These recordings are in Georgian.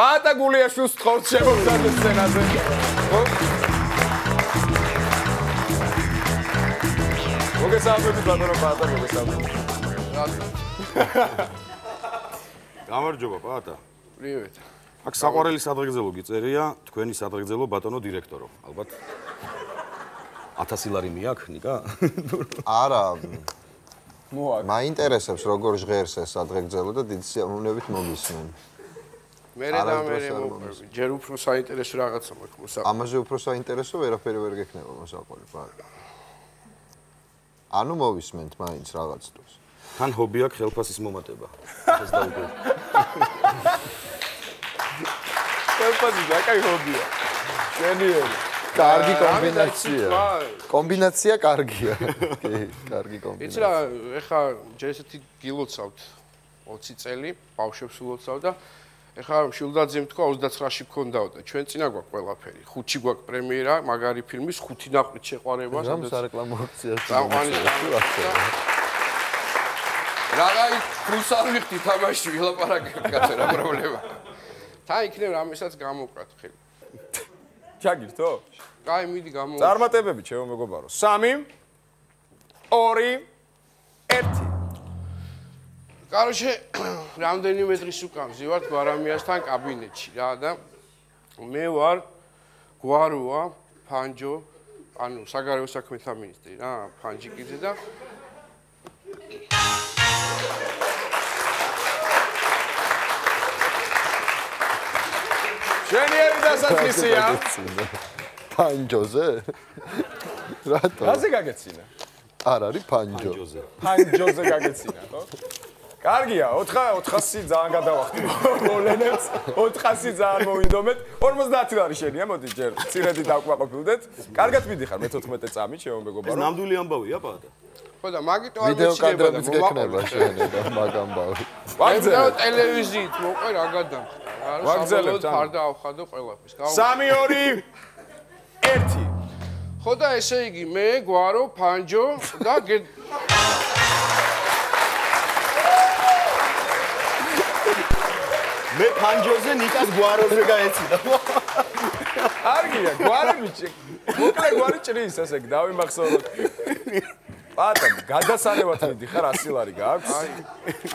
პატა გულიაშვილს თხოვთ შემოგზავნეთ სცენაზე. ხო? მოგესალმებით ბატონო პატა, მოგესალმებით. გამარჯობა პატა. პრივეტ. აქ საყვარელი სადღეგრძელო გიწერია, თქვენი სადღეგრძელო ბატონო დირექტორო. ალბათ 1000 ლარი მიაქვს, ნიკა? არა. მოაკ. მაინტერესებს როგორ ჟღერს ეს სადღეგრძელო და დიდი სიამოვნებით მომისმენ. მე და მე ჯერ უფრო საინტერესო რაღაცა მაქვს მოსაყვი. ამაზე უფრო საინტერესო ვერაფერი ვერ გექნება მოსაყვი, პატა. ანუ მოვისმენთ მაინც რაღაც დროს. თან ჰობი აქვს ხელფასის მომატება. ეს დაუგე. ხელფასი და კაი ჰობია. შენიერი. კარგი კომბინაცია. კომბინაცია კარგია. კი, კარგი კომბინაცია. იცი რა, ეხა ჯერ ესეთი გილოცავთ 20 წელი, ბავშვებს ულოცავ და ეხა შილდაძემ თქვა 29-ში გქონდაო და ჩვენ წინა გვაქვს ყველაფერი. ხუთში გვაქვს პრემიერა, მაგარი ფილმის ხუთი ნაყვით შეყვარება, სადაც სარეკლამო აქცია. წამყვანი რაღაცა ფულს არ ვიხდი თამაში ვილაპარაკე კაცო რა პრობლემა. თან იქნებ რამესაც გამოკრათ ხელი. ჩაგირთო? კაი, მიდი გამო. წარმატებები ჩემო მეგობარო. 3 2 1 კაროშე, რამდენიმე დღის უკან ვზივართ გვარამიასთან კაბინეტში რა და მე ვარ გვაროა ფანჯო, ანუ საგარეო საქმეთა მინისტრი რა, ფანჯიკიძე და შენიერი დასაწყისია. პანჯოზე? რატო? რაზე გაგეცინა? არ არის პანჯო. პანჯოზე გაგეცინა, ხო? კარგია, 4 400 ძალიან გადავახტი. მოვლენებს 400 ძალიან მოვინდომეთ. 50 ლარი შენია, მოდი ჯერ ცირედი დავკვაყოფილდეთ. კარგად მიდიხარ მე 14 წამი, ჩემო მეგობარო. ეს ნამდვილი ამბავია, პატა? ხო და მაგიტო არ ვიდეო მეცილება და კადრებიც გექნება შენება მაგამბავი. ვაგზელებ ტელევიზიით მოყვე რა გადამხდა. არა ვაგზელებ, საბოლოოდ თან. ფარ დაავხადო ყველაფერს. 3 2 1 ხო და ესე იგი მე გვარო ფანჯო და მე ფანჯოზე ნიკას გვაროზე გაეცინა. კარგია, გვარი მიჭი. მოკლე გვარი ჭრის ესე დავიმახსოვროთ. პატა, გადასარევად მიდიხარ 100 ლარი გაქვს? აი,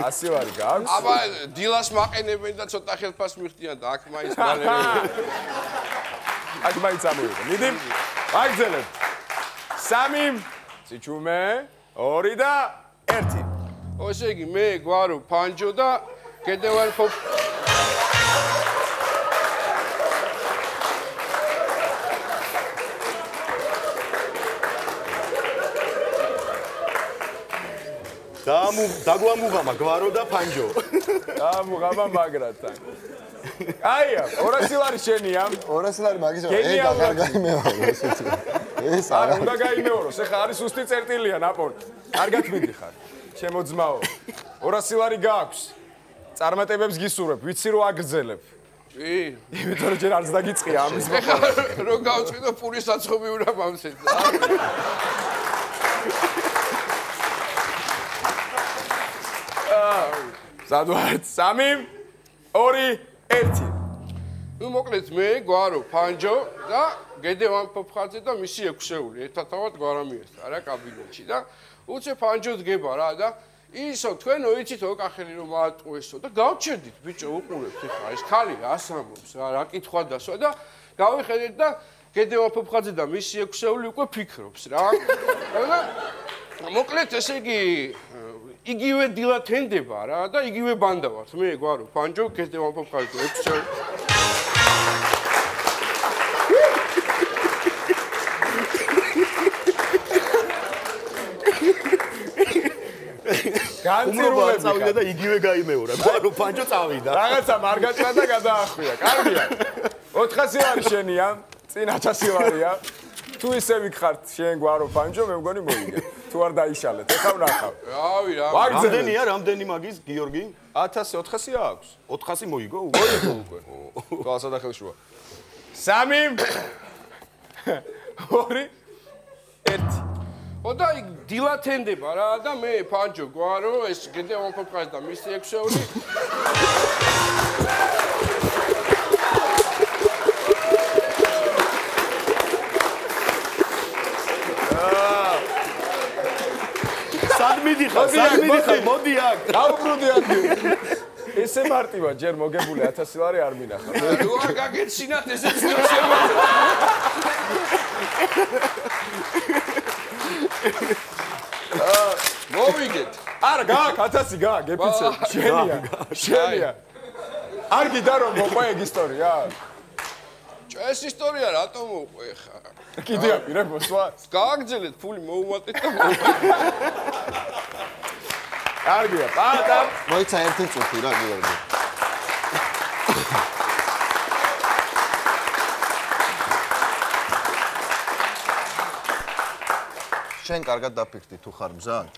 100 ლარი გაქვს? აბა დილას მაყენებენ და ცოტა ხელფას მიხდიან და აქ მაინც განერეენ. აქ მაინც ამოვიდა. მიდი. აგზელებ. 3 ციჩუმე, 2 და 1. ო ესე იგი მე გვარო ფანჯო და კიდევ ფო დამუ დაგვამუღამა გვარო და ფანჯო. ამუღამა მაგრათან. აია, 200 ლარი შენია. 200 ლარი მაგის რა? ეგ აღარ გაიმეორო ესეთი. ეს არ არა. უნდა გაიმეოროს, ეხა არის უსტი წერტილია ნაპოლ. კარგად მიდიხარ. ჩემო ძმაო. 200 ლარი გაქვს. წარმატებებს გისურვებ, ვიცი რომ აგრძელებ. კი იმიტომ რომ ჯერ არც დაგიწყია ამის ეხლა რო გავწყვიტო პურის საცხობი უნდა მამსეთ სად ვართ? 3 2 1 ნუ მოკლედ მე გვარო ფანჯო და გედევან ფოფხაძე და მისი ექვსეული ერთადავად გვარამიესთან რა კაბინეტში და უცე ფანჯო დგება რა და ისო თქვენო იცით ო კახელი რომ აატყუესო და გავჩერდით ბიჭო უყურებთ ეხლა ეს ხალი რას ამბობს რა რა კითხვა დასვა და გავიხედეთ და გედევან ფოფხაძე და მისი ექვსეული უკვე ფიქრობს რა. და მოკლედ ესე იგი იგივე დილად ენდება რა და იგივე ბანდა ვართ მე გვარო ფანჯო გედევან ფოფხაძე და ექვსეული უმრობა განცირულები წავიდა და იგივე გაიმეორა. გვარო ფანჯო წავიდა. რაღაცა მარგაჭრა და გადაახვია. კარგია. 400 ლარი შენია, წინ 1000 ლარია. თუ ისე ვიქხართ შენ გვარო ფანჯო, მე მგონი მოიგე. თუ არ დაიშალეთ, ეხა ვნახავ. რავი რა ვაგზელებ. რამდენია, რამდენი მაგის გიორგი? 1000 400 აქვს. 400 მოიგო? მოიგო უკვე. თვალსა და ხელშუა. 3 2 1 ხო და იქ დილათენდება რა და მე ფანჯო გვარო ეს კიდე ოფოქას და მისი 6 ეული სად მიდიხარ? სად მიდიხარ? მოდი აქ. გავუბრუნდი აქ. ესე მარტივა ჯერ მოგებული 1000 ლარი არ მინახავს. რა გაგეცინათ ესეც შეიძლება. მოვიგეთ არა, გააკ 1000 გააკ, გეფიცე. შენია. შენია. არ გიდა რომ მოყვე ეგ ისტორია? ეს ისტორია რატომ მოყვე ხა კიდე აპირე მოსვა? გააგზელეთ ფული მოუმატეთ და კარგია, პატა. მოიცა ერთი წუთი რა გიორგი. შენ კარგად დაფიქრდი თუ ხარ მზად?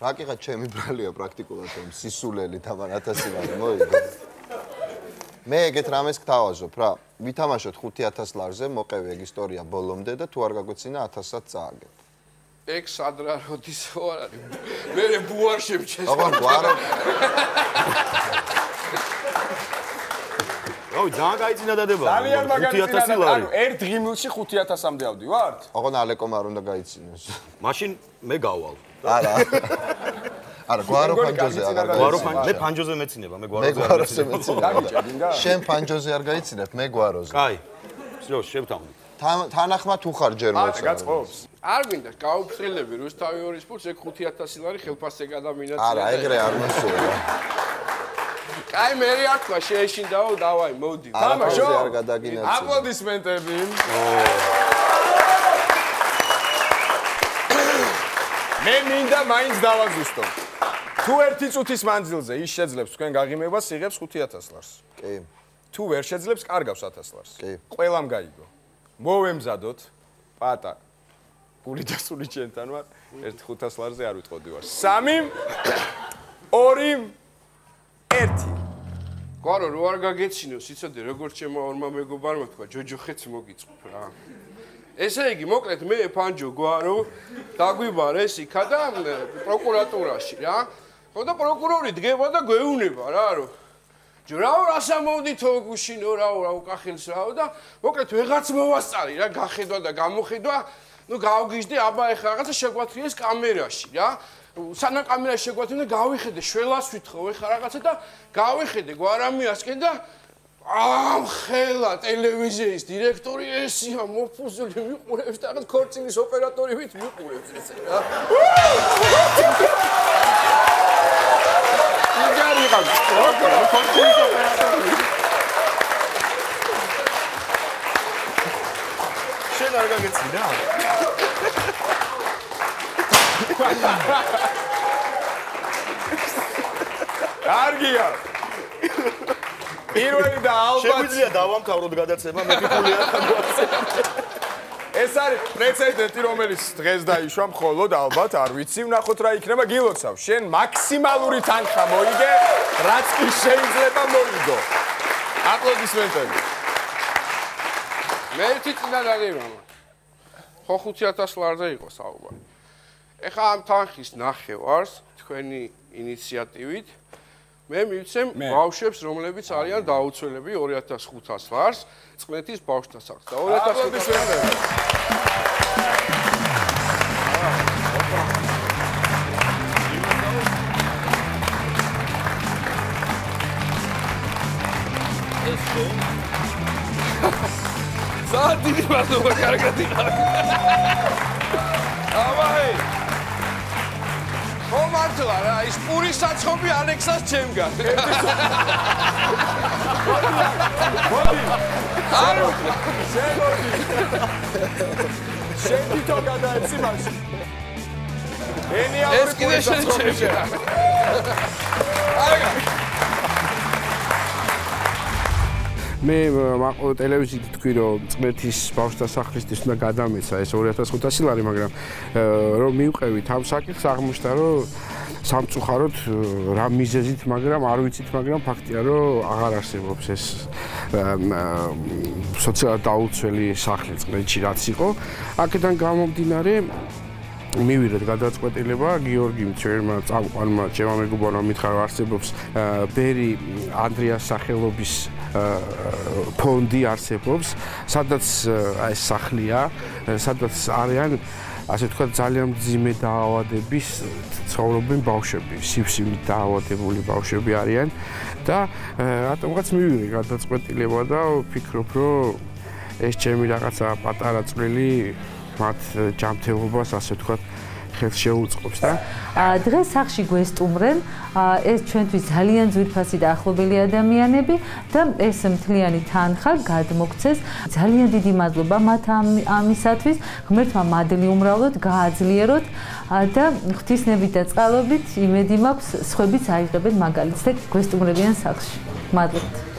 რა კიღა ჩემი ბრალია პრაქტიკულად რომ სისულელი თამარ 1000 ლარი მოიგო. მე ეგეთ რამეს გთავაზობ რა. ვითამაშოთ 5000 ლარზე, მოყევი ეგ ისტორია ბოლომდე და თუ არ გაგვეცინა 1000-ად წააგებ. ეგ სადრა როდის ხო არ არის მე ბუარ შემჩეს აღარ გვარო რავი, ძალიან გაიცინა დადება. ძალიან მაგარი 5000 ლარი. ანუ ერთ ღიმილში 5000-მდე ავდივართ? ოღონ ალეკომ არ უნდა გაიცინოს. მაშინ მე გავალ. არა. არა, გვარო ფანჯოზე აღარ გვარო გაიცინებ. ფან მე ფანჯოზე მეცინება, მე მე გვაროზე არ გვაროზე მეცინება. მეცინებ. დაგიჭედინდა? შენ ფანჯოზე არ გაიცინებ, მე გვაროზე. კაი. всё, შევთავდი. თან- თანახმა თუ ხარ ჯერ არა, მოცა. გაწყობს. არ მინდა გაუფრთხილები რუსთავი ორის ფულს ეგ 5000 ლარი ხელფასზე გადამინაცე არა, ეგრე არ მოსულა. კაი მე რა თქვა შეეშინდაო დავაი მოდი თამაშო. არ გადაგინაცე. აპლოდისმენტები. მე მინდა მაინც დავაზუსტო. თუ ერთი წუთის მანძილზე ის შეძლებს თქვენ გაღიმებას, იღებს 5000 ლარს. კი. თუ ვერ შეძლებს, კარგავს 1000 ლარს. კი. ყველამ გაიგო. მოვემზადოთ. პატა. გული დასული ჩემთან ვარ. ერთ 500 ლარზე არ ვიტყოდი ვარ. 3 2 1 გვარო რო არ გაგეცინოს იცოდე როგორც ჩემო ორმა მეგობარმა თქვა ჯოჯოხეთს მოგიწყობ რა. ესე იგი მოკლედ მე ფანჯო გვარო დაგვიბარეს იქა და პროკურატურაში რა. ხო და პროკურორი დგება და გვეუბნება რა რომ ჯრაო რასამოვდითო გუშინო რაო რა უკახილს რაო და მოკლედ ვეღაც მოვასწარი რა გახედვა და გამოხედვა. ნუ გავგიჟდი აბა ეხლა რაღაცა შეგვათრიეს კამერაში რა სანამ კამერაში შეგვათრიეს გავიხედე შველას ვითხოვ ეხლა რაღაცა და გავიხედე გვარამიასკენ და ამ ხელა ტელევიზიის დირექტორი ესია მოფუზული მიყურებს და რაღაც ქორწილის ოპერატორი ვით მიყურებს ესე რა იგარი ყავს ქორწილის ოპერატორი შენ არ გაგეცინა? კარგია. პირველი და ალბათ შეგვიძლია დავამთავროთ გადაცემა, მე ფიქრული არ გამოვაცე. ეს არის პრეცედენტი, რომელიც დღეს დაიშვა მხოლოდ ალბათ არ ვიცი, ვნახოთ რა იქნება გილოცავ. შენ მაქსიმალური თანხა მოიგე, რაც კი შეიძლება მოიგო. აპლოდისმენტები. მე ერთი წინა დაგემამა. ხო 5000 ლარზე იყო საუბარი. ეხა ამ თანხის ნახევარს თქვენი ინიციატივით მე მივცემ ბავშვებს, რომლებიც არიან დაუცველები 2500 ლარს წყნეთის ბავშვთა სახლს და 2500 აპლოდისმენტები. ძალიან დიდი მადლობა კარგად იყავ. ის პური საცხობი ალექსას ჩემგან. არ შეგოდი. შენ თვითო გადაეცი მაშინ. ეს კიდე შენ ჩემგან. აგა მე მაყო ტელევიზიით თქვი რომ წმეთის ბავშვთა სახლისთვის უნდა გადამეცა ეს 2500 ლარი მაგრამ რომ მივყევით ამ საკითხს აღმოჩნდა რომ სამწუხაროდ აა, რა მიზეზით მაგრამ არ ვიცით მაგრამ ფაქტია რომ აღარ არსებობს ეს აა, სოციალურად დაუცველი სახლი წმეთში რაც იყო. აქედან გამომდინარე მივიდეთ გადაწყვეტილება. გიორგი ჩვენმა წამყვანმა ჩემმა მეგობარმა მითხრა რომ არსებობს აა, ბერი ანდრიას სახელობის აა, ფონდი არსებობს. სადაც ეს სახლია სადაც არიან ასე ვთქვათ, ძალიან მძიმე დაავადების ცხოვრობენ ბავშვები, სივსივით დაავადებული ბავშვები არიან და რატომღაც მივიღე გადაწყვეტილება და ვფიქრობ, რომ ეს ჩემი რაღაცა პატარა წვლილი მათ ჯანმრთელობას, ასე ვთქვათ, ხელს შეუწყობს და დღეს სახში გვესტუმრენ. ეს ჩვენთვის ძალიან ძვირფასი და ახლობელი ადამიანები და ეს მთლიანი თანხა გადმოგცეს ძალიან დიდი მადლობა მათ ამისათვის. ღმერთმა მადლი უმრავლოდ გააძლიეროთ. და ღვთისნებით და წყალობით იმედი მაქვს სხვებიც აიღებენ მაგალითს და გვესტუმრებიან სახში მადლობთ